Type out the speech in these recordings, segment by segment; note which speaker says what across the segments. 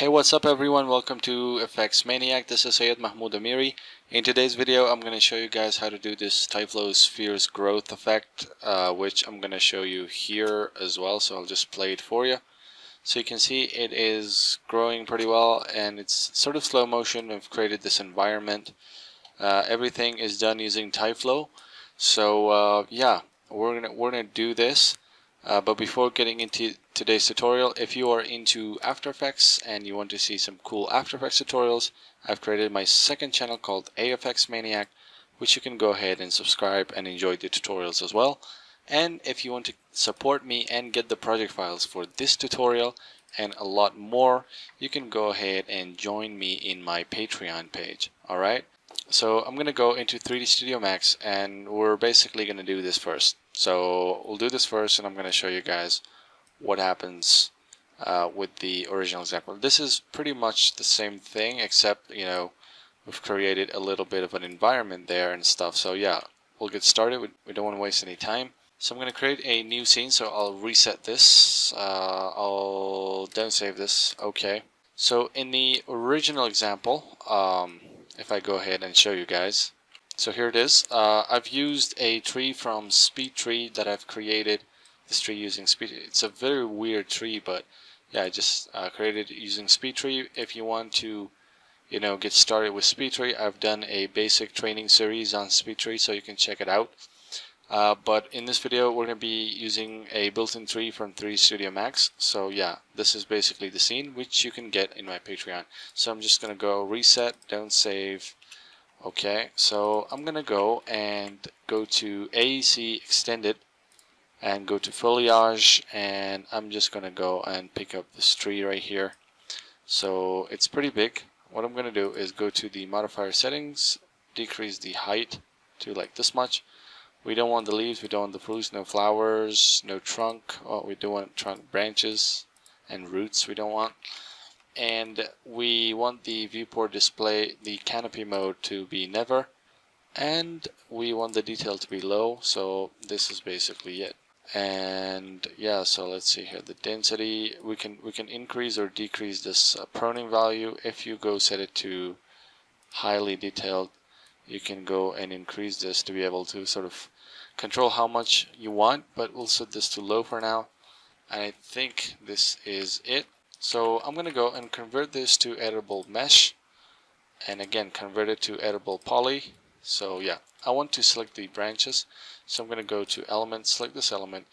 Speaker 1: Hey what's up everyone? Welcome to FX Maniac. This is Sayed Mahmoud Amiri. In today's video I'm going to show you guys how to do this Tyflow spheres growth effect uh, which I'm going to show you here as well so I'll just play it for you. So you can see it is growing pretty well and it's sort of slow motion. I've created this environment. Uh, everything is done using Tyflow so uh, yeah we're gonna we're gonna do this uh, but before getting into today's tutorial, if you are into After Effects and you want to see some cool After Effects tutorials, I've created my second channel called AFX Maniac, which you can go ahead and subscribe and enjoy the tutorials as well. And if you want to support me and get the project files for this tutorial and a lot more, you can go ahead and join me in my Patreon page. Alright? So I'm going to go into 3D Studio Max and we're basically going to do this first. So we'll do this first and I'm going to show you guys what happens uh, with the original example. This is pretty much the same thing except, you know, we've created a little bit of an environment there and stuff. So yeah, we'll get started. We, we don't want to waste any time. So I'm going to create a new scene. So I'll reset this. Uh, I'll don't save this. Okay. So in the original example, um, if I go ahead and show you guys, so here it is. Uh, I've used a tree from SpeedTree that I've created. This tree using Speed. It's a very weird tree, but yeah, I just uh, created using SpeedTree. If you want to, you know, get started with SpeedTree, I've done a basic training series on SpeedTree, so you can check it out. Uh, but in this video, we're going to be using a built-in tree from 3D Studio Max. So yeah, this is basically the scene, which you can get in my Patreon. So I'm just going to go reset, don't save, Okay, so I'm gonna go and go to AEC Extended and go to Foliage and I'm just gonna go and pick up this tree right here. So it's pretty big. What I'm gonna do is go to the modifier settings, decrease the height to like this much. We don't want the leaves, we don't want the fruits, no flowers, no trunk. Oh, we do want trunk branches and roots we don't want and we want the viewport display the canopy mode to be never and we want the detail to be low so this is basically it. And yeah so let's see here the density we can we can increase or decrease this uh, pruning value. If you go set it to highly detailed you can go and increase this to be able to sort of control how much you want but we'll set this to low for now. And I think this is it so I'm going to go and convert this to editable mesh and again convert it to editable poly. So yeah, I want to select the branches. So I'm going to go to element, select this element,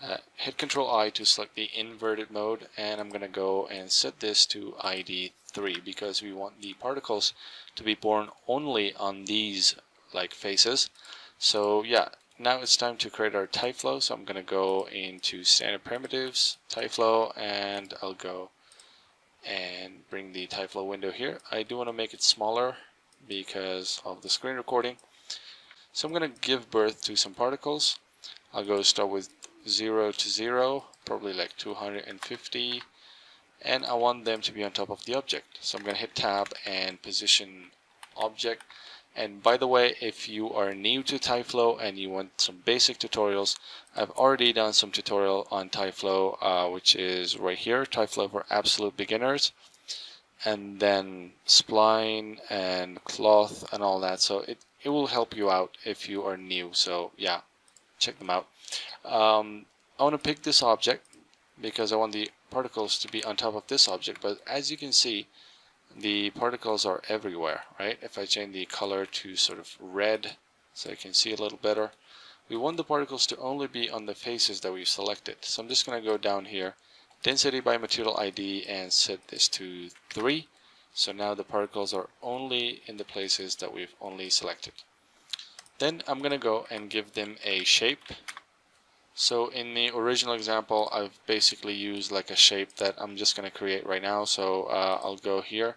Speaker 1: uh, hit control I to select the inverted mode and I'm going to go and set this to ID 3 because we want the particles to be born only on these like faces. So yeah, now it's time to create our Tyflow. So I'm going to go into standard primitives, Tyflow, and I'll go and bring the Tyflow window here. I do want to make it smaller because of the screen recording. So I'm going to give birth to some particles. I'll go start with 0 to 0, probably like 250 and I want them to be on top of the object. So I'm going to hit tab and position object and by the way, if you are new to Tyflow and you want some basic tutorials, I've already done some tutorial on Tyflow, uh, which is right here, Tyflow for absolute beginners. And then spline and cloth and all that. So it, it will help you out if you are new. So yeah, check them out. Um, I want to pick this object because I want the particles to be on top of this object. But as you can see, the particles are everywhere, right? If I change the color to sort of red so I can see a little better, we want the particles to only be on the faces that we've selected. So I'm just going to go down here, density by material ID and set this to 3. So now the particles are only in the places that we've only selected. Then I'm going to go and give them a shape. So in the original example, I've basically used like a shape that I'm just going to create right now. So uh, I'll go here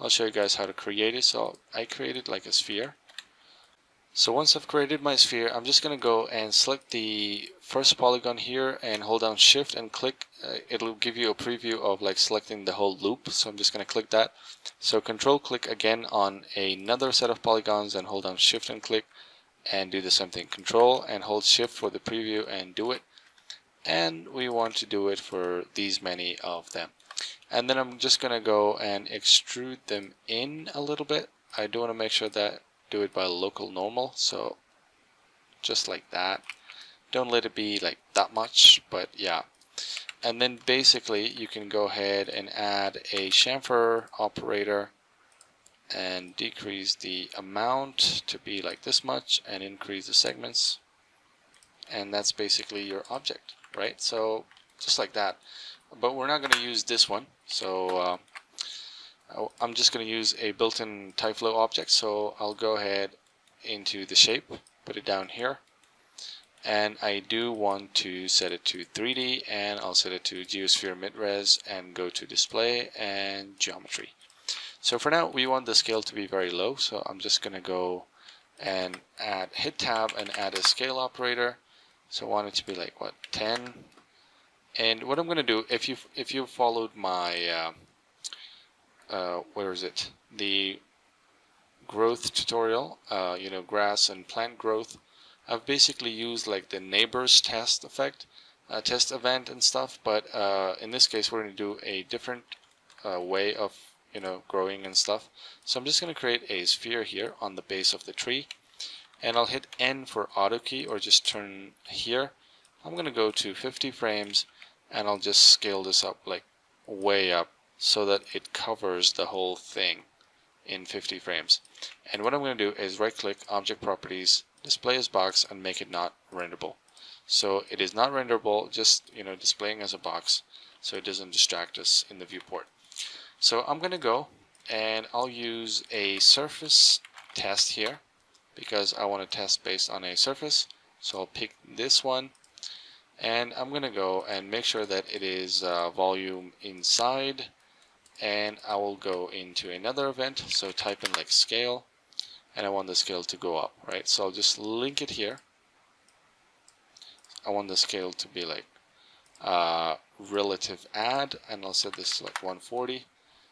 Speaker 1: I'll show you guys how to create it. So I created like a sphere. So once I've created my sphere, I'm just going to go and select the first polygon here and hold down shift and click. Uh, it'll give you a preview of like selecting the whole loop. So I'm just going to click that. So control click again on another set of polygons and hold down shift and click and do the same thing. Control and hold shift for the preview and do it. And we want to do it for these many of them. And then I'm just gonna go and extrude them in a little bit. I do want to make sure that do it by local normal so just like that. Don't let it be like that much but yeah. And then basically you can go ahead and add a chamfer operator and decrease the amount to be like this much and increase the segments. And that's basically your object right? So just like that. But we're not going to use this one. So uh, I'm just going to use a built-in Tyflow object. So I'll go ahead into the shape put it down here. And I do want to set it to 3D and I'll set it to geosphere midres and go to display and geometry. So for now we want the scale to be very low. So I'm just gonna go and add hit tab and add a scale operator. So I want it to be like what 10 and what I'm gonna do if you if you followed my uh, uh, where is it? The growth tutorial uh, you know grass and plant growth I've basically used like the neighbors test effect uh, test event and stuff but uh, in this case we're going to do a different uh, way of you know growing and stuff. So I'm just going to create a sphere here on the base of the tree and I'll hit N for auto key or just turn here. I'm going to go to 50 frames and I'll just scale this up like way up so that it covers the whole thing in 50 frames and what I'm going to do is right click object properties display as box and make it not renderable. So it is not renderable, just you know displaying as a box so it doesn't distract us in the viewport. So I'm gonna go and I'll use a surface test here because I want to test based on a surface. So I'll pick this one and I'm gonna go and make sure that it is uh, volume inside and I will go into another event so type in like scale and I want the scale to go up, right? So I'll just link it here. I want the scale to be like uh, relative add, and I'll set this to like 140.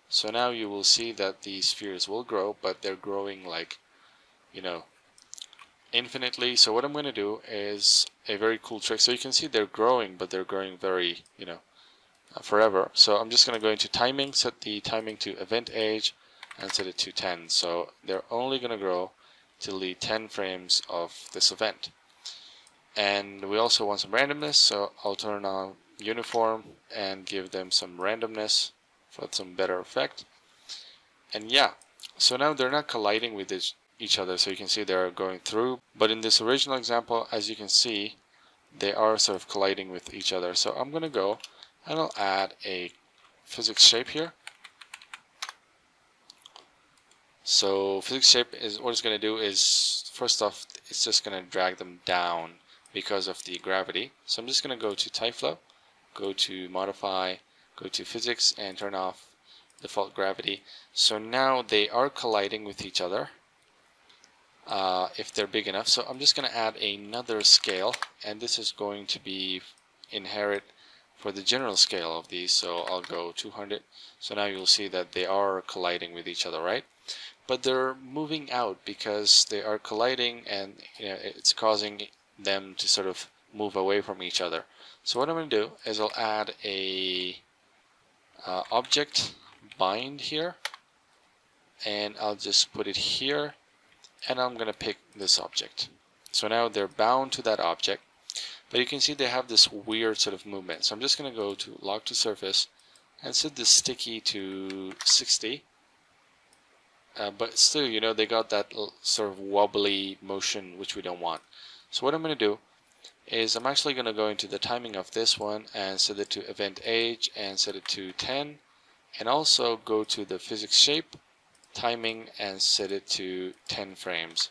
Speaker 1: So now you will see that these spheres will grow, but they're growing like, you know, infinitely. So what I'm going to do is a very cool trick. So you can see they're growing, but they're growing very, you know, uh, forever. So I'm just going to go into timing, set the timing to event age, and set it to 10. So they're only going to grow till the 10 frames of this event. And we also want some randomness, so I'll turn on uniform and give them some randomness for some better effect. And yeah, so now they're not colliding with each other, so you can see they're going through. But in this original example, as you can see, they are sort of colliding with each other. So I'm going to go and I'll add a physics shape here So physics shape is what it's going to do is first off it's just going to drag them down because of the gravity. So I'm just going to go to Tyflow, go to modify, go to physics and turn off default gravity. So now they are colliding with each other uh, if they're big enough. So I'm just going to add another scale and this is going to be inherit for the general scale of these. So I'll go 200. So now you'll see that they are colliding with each other, right? but they're moving out because they are colliding and you know, it's causing them to sort of move away from each other. So what I'm going to do is I'll add a uh, object bind here and I'll just put it here and I'm going to pick this object. So now they're bound to that object but you can see they have this weird sort of movement. So I'm just going to go to lock to surface and set this sticky to 60 uh, but still, you know, they got that sort of wobbly motion which we don't want. So what I'm going to do is I'm actually going to go into the timing of this one and set it to event age and set it to 10 and also go to the physics shape timing and set it to 10 frames.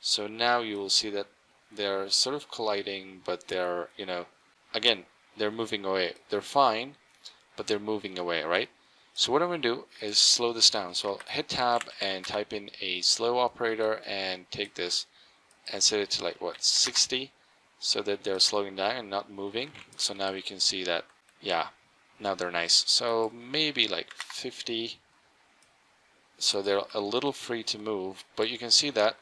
Speaker 1: So now you will see that they're sort of colliding but they're, you know, again, they're moving away. They're fine, but they're moving away, right? So what I'm going to do is slow this down. So I'll hit tab and type in a slow operator and take this and set it to like what 60 so that they're slowing down and not moving. So now you can see that yeah now they're nice. So maybe like 50 so they're a little free to move but you can see that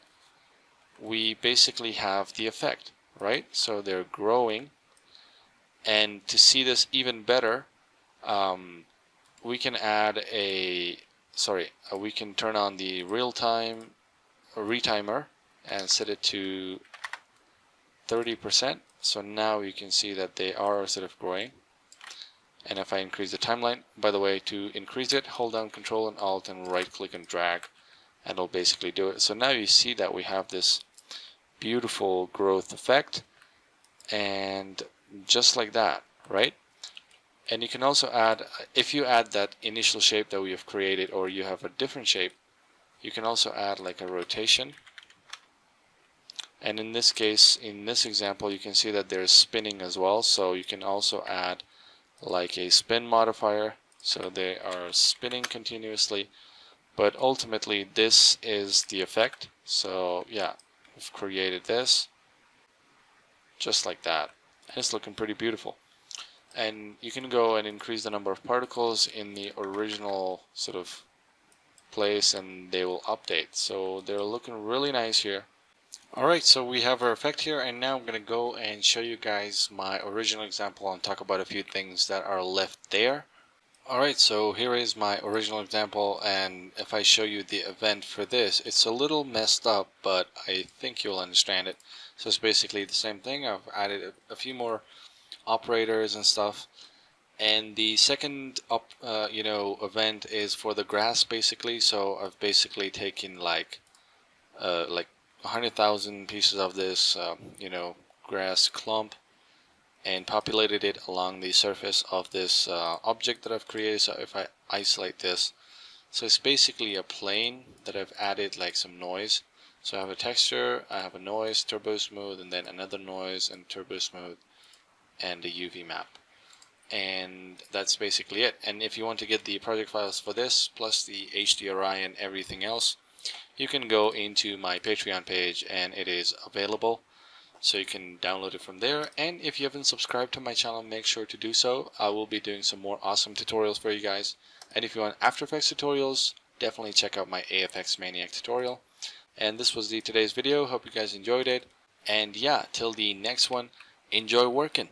Speaker 1: we basically have the effect right? So they're growing. And to see this even better um, we can add a sorry uh, we can turn on the real-time retimer and set it to 30% so now you can see that they are sort of growing and if I increase the timeline by the way to increase it hold down control and alt and right click and drag and it'll basically do it. So now you see that we have this beautiful growth effect. And just like that right? And you can also add if you add that initial shape that we have created or you have a different shape you can also add like a rotation. And in this case in this example you can see that there's spinning as well. So you can also add like a spin modifier so they are spinning continuously. But ultimately this is the effect. So yeah we've created this just like that. And it's looking pretty beautiful. And you can go and increase the number of particles in the original sort of place and they will update. So they're looking really nice here Alright, so we have our effect here and now I'm going to go and show you guys my original example and talk about a few things that are left there. Alright, so here is my original example and if I show you the event for this, it's a little messed up but I think you'll understand it. So it's basically the same thing, I've added a, few more operators and stuff and the second up, uh, you know event is for the grass basically so I've basically taken like uh, like 100,000 pieces of this, uh, you know, grass clump and populated it along the surface of this uh, object that I've created. So if I isolate this, so it's basically a plane that I've added like some noise. So I have a texture, I have a noise, turbo smooth, and then another noise and turbo smooth and a UV map. And that's basically it. And if you want to get the project files for this, plus the HDRI and everything else, you can go into my Patreon page and it is available so you can download it from there. And if you haven't subscribed to my channel make sure to do so. I will be doing some more awesome tutorials for you guys. And if you want After Effects tutorials definitely check out my AFX Maniac tutorial. And this was the today's video. Hope you guys enjoyed it. And yeah till the next one enjoy working